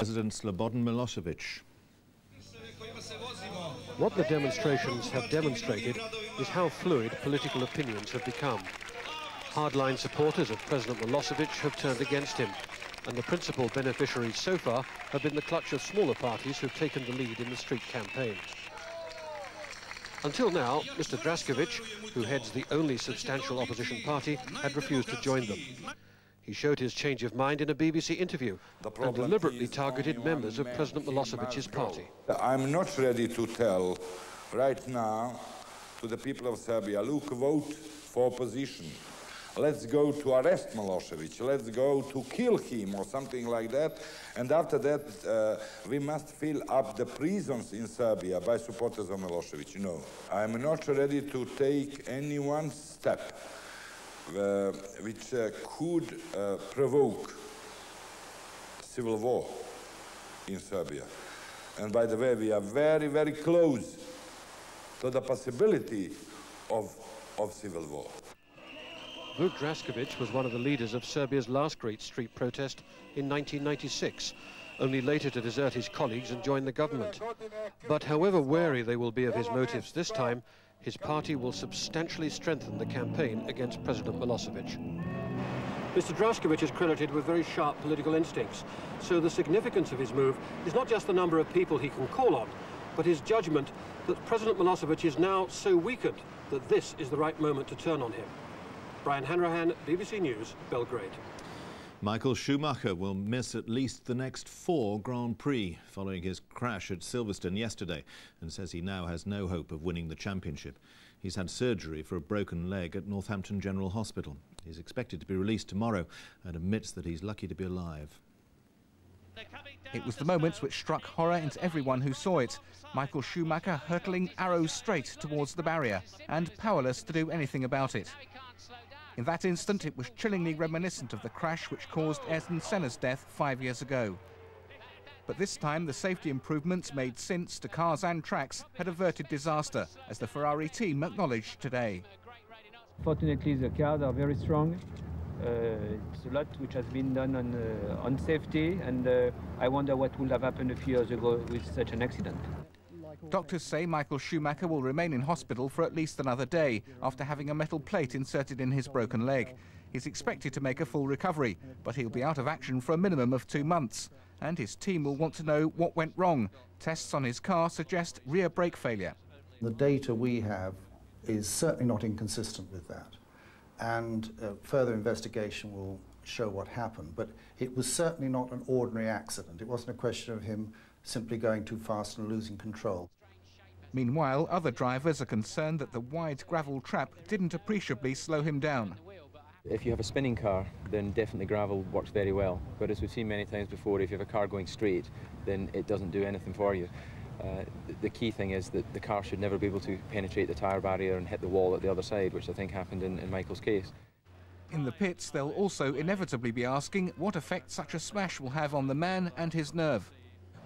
President Slobodan Milosevic. What the demonstrations have demonstrated is how fluid political opinions have become. Hardline supporters of President Milosevic have turned against him, and the principal beneficiaries so far have been the clutch of smaller parties who've taken the lead in the street campaign. Until now, Mr Draskovic, who heads the only substantial opposition party, had refused to join them. He showed his change of mind in a BBC interview and deliberately targeted members of President Milosevic's party. I'm not ready to tell right now to the people of Serbia, look, vote for opposition. Let's go to arrest Milosevic. Let's go to kill him or something like that. And after that, uh, we must fill up the prisons in Serbia by supporters of Milosevic. No, I'm not ready to take any one step which could provoke civil war in Serbia. And by the way, we are very, very close to the possibility of, of civil war. Vuk Draskovic was one of the leaders of Serbia's last great street protest in 1996, only later to desert his colleagues and join the government. But however wary they will be of his motives this time, his party will substantially strengthen the campaign against President Milosevic. Mr. Draskovic is credited with very sharp political instincts, so the significance of his move is not just the number of people he can call on, but his judgment that President Milosevic is now so weakened that this is the right moment to turn on him. Brian Hanrahan, BBC News, Belgrade. Michael Schumacher will miss at least the next four Grand Prix following his crash at Silverstone yesterday and says he now has no hope of winning the championship. He's had surgery for a broken leg at Northampton General Hospital. He's expected to be released tomorrow and admits that he's lucky to be alive. It was the moments which struck horror into everyone who saw it. Michael Schumacher hurtling arrows straight towards the barrier and powerless to do anything about it. In that instant, it was chillingly reminiscent of the crash which caused Ayrton Senna's death five years ago. But this time, the safety improvements made since to cars and tracks had averted disaster, as the Ferrari team acknowledged today. Fortunately, the cars are very strong. Uh, it's a lot which has been done on, uh, on safety, and uh, I wonder what would have happened a few years ago with such an accident. Doctors say Michael Schumacher will remain in hospital for at least another day after having a metal plate inserted in his broken leg. He's expected to make a full recovery, but he'll be out of action for a minimum of two months. And his team will want to know what went wrong. Tests on his car suggest rear brake failure. The data we have is certainly not inconsistent with that. And uh, further investigation will show what happened. But it was certainly not an ordinary accident. It wasn't a question of him simply going too fast and losing control. Meanwhile, other drivers are concerned that the wide gravel trap didn't appreciably slow him down. If you have a spinning car, then definitely gravel works very well. But as we've seen many times before, if you have a car going straight, then it doesn't do anything for you. Uh, the key thing is that the car should never be able to penetrate the tyre barrier and hit the wall at the other side, which I think happened in, in Michael's case. In the pits, they'll also inevitably be asking what effect such a smash will have on the man and his nerve.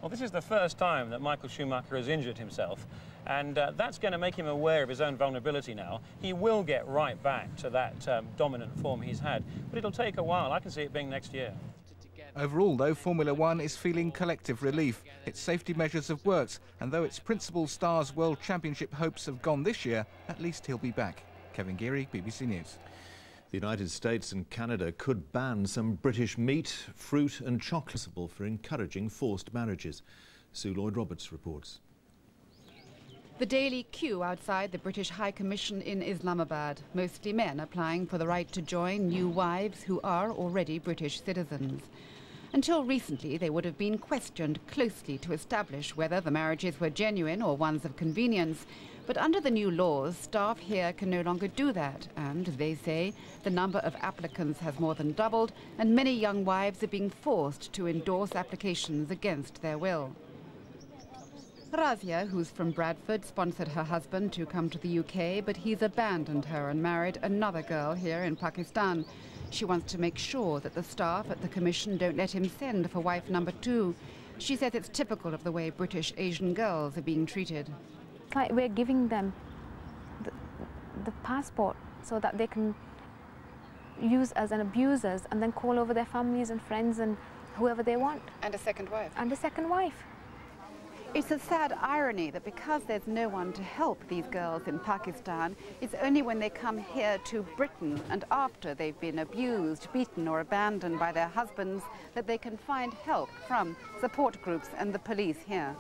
Well, this is the first time that Michael Schumacher has injured himself, and uh, that's going to make him aware of his own vulnerability now. He will get right back to that um, dominant form he's had, but it'll take a while. I can see it being next year. Overall, though, Formula One is feeling collective relief. Its safety measures have worked, and though its principal star's World Championship hopes have gone this year, at least he'll be back. Kevin Geary, BBC News. The United States and Canada could ban some British meat, fruit and chocolate for encouraging forced marriages. Sue Lloyd-Roberts reports. The daily queue outside the British High Commission in Islamabad, mostly men applying for the right to join new wives who are already British citizens. Until recently, they would have been questioned closely to establish whether the marriages were genuine or ones of convenience. But under the new laws, staff here can no longer do that. And, they say, the number of applicants has more than doubled, and many young wives are being forced to endorse applications against their will. Razia, who's from Bradford, sponsored her husband to come to the UK, but he's abandoned her and married another girl here in Pakistan. She wants to make sure that the staff at the Commission don't let him send for wife number two. She says it's typical of the way British Asian girls are being treated. It's like we're giving them the, the passport so that they can use us and abuse us and then call over their families and friends and whoever they want. And a second wife. And a second wife. It's a sad irony that because there's no one to help these girls in Pakistan, it's only when they come here to Britain and after they've been abused, beaten or abandoned by their husbands that they can find help from support groups and the police here.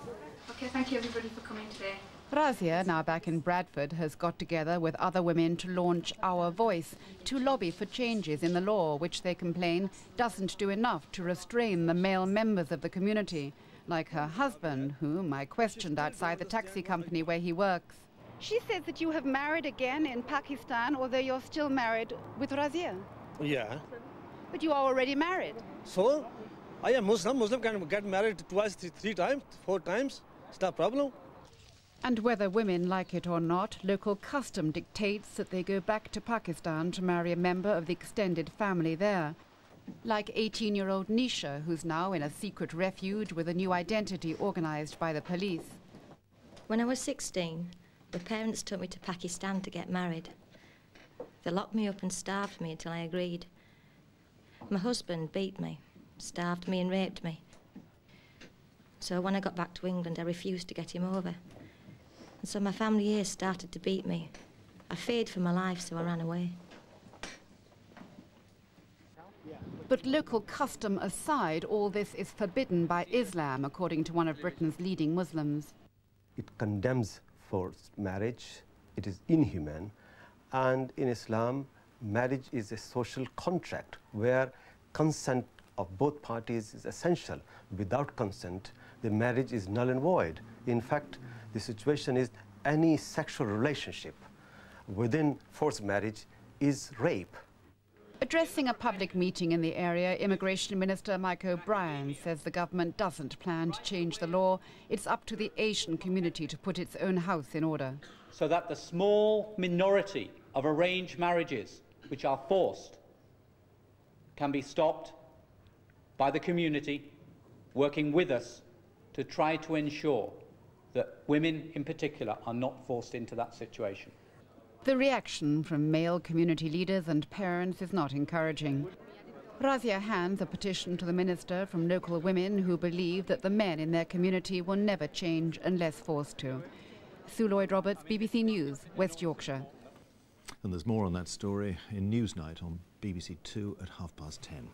Okay, thank you everybody for coming today. Razia, now back in Bradford, has got together with other women to launch Our Voice, to lobby for changes in the law, which they complain doesn't do enough to restrain the male members of the community like her husband, whom I questioned outside the taxi company where he works. She says that you have married again in Pakistan, although you're still married with Razia. Yeah. But you are already married. So, I am Muslim. Muslim can get married twice, three, three times, four times. It's not a problem. And whether women like it or not, local custom dictates that they go back to Pakistan to marry a member of the extended family there like 18 year old Nisha, who's now in a secret refuge with a new identity organised by the police. When I was 16, my parents took me to Pakistan to get married. They locked me up and starved me until I agreed. My husband beat me, starved me, and raped me. So when I got back to England, I refused to get him over. And so my family here started to beat me. I feared for my life, so I ran away. But local custom aside, all this is forbidden by Islam, according to one of Britain's leading Muslims. It condemns forced marriage. It is inhuman. And in Islam, marriage is a social contract where consent of both parties is essential. Without consent, the marriage is null and void. In fact, the situation is any sexual relationship within forced marriage is rape. Addressing a public meeting in the area, Immigration Minister Mike O'Brien says the government doesn't plan to change the law. It's up to the Asian community to put its own house in order. So that the small minority of arranged marriages which are forced can be stopped by the community working with us to try to ensure that women in particular are not forced into that situation. The reaction from male community leaders and parents is not encouraging. Razia hands a petition to the minister from local women who believe that the men in their community will never change unless forced to. Sue Lloyd Roberts, BBC News, West Yorkshire. And there's more on that story in Newsnight on BBC Two at half past ten.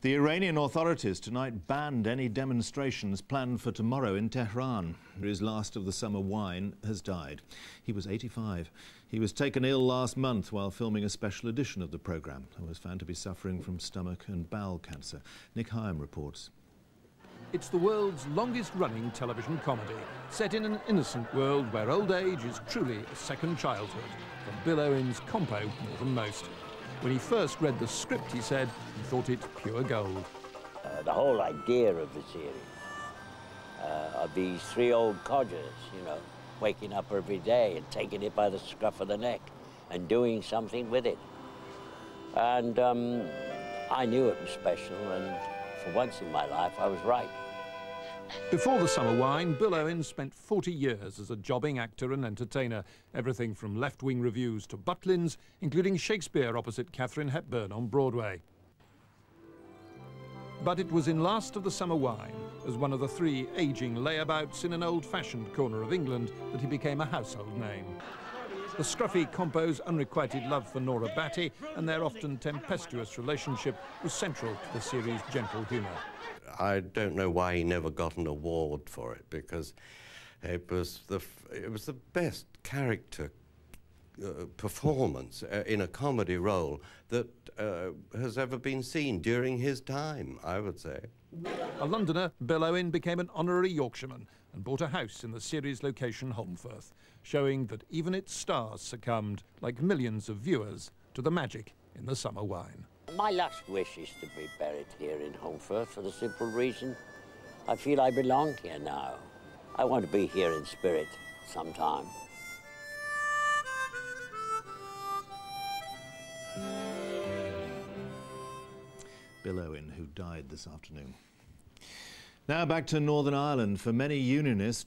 The Iranian authorities tonight banned any demonstrations planned for tomorrow in Tehran. His last of the summer wine has died. He was 85. He was taken ill last month while filming a special edition of the programme and was found to be suffering from stomach and bowel cancer. Nick Higham reports. It's the world's longest running television comedy, set in an innocent world where old age is truly a second childhood, from Bill Owen's Compo more than most. When he first read the script, he said he thought it pure gold. Uh, the whole idea of the series, uh, of these three old codgers, you know, waking up every day and taking it by the scruff of the neck and doing something with it. And um, I knew it was special, and for once in my life, I was right. Before the summer wine, Bill Owen spent 40 years as a jobbing actor and entertainer, everything from left-wing revues to Butlins, including Shakespeare opposite Katharine Hepburn on Broadway. But it was in Last of the Summer Wine, as one of the three ageing layabouts in an old-fashioned corner of England, that he became a household name. The scruffy compo's unrequited love for Nora Batty and their often tempestuous relationship was central to the series' gentle humour. I don't know why he never got an award for it because it was the it was the best character uh, performance uh, in a comedy role that uh, has ever been seen during his time, I would say. A Londoner, Bill Owen became an honorary Yorkshireman and bought a house in the series location Holmfirth, showing that even its stars succumbed, like millions of viewers, to the magic in the summer wine. My last wish is to be buried here in Holmfirth for the simple reason I feel I belong here now. I want to be here in spirit sometime. Bill Owen, who died this afternoon. Now back to Northern Ireland. For many unionists,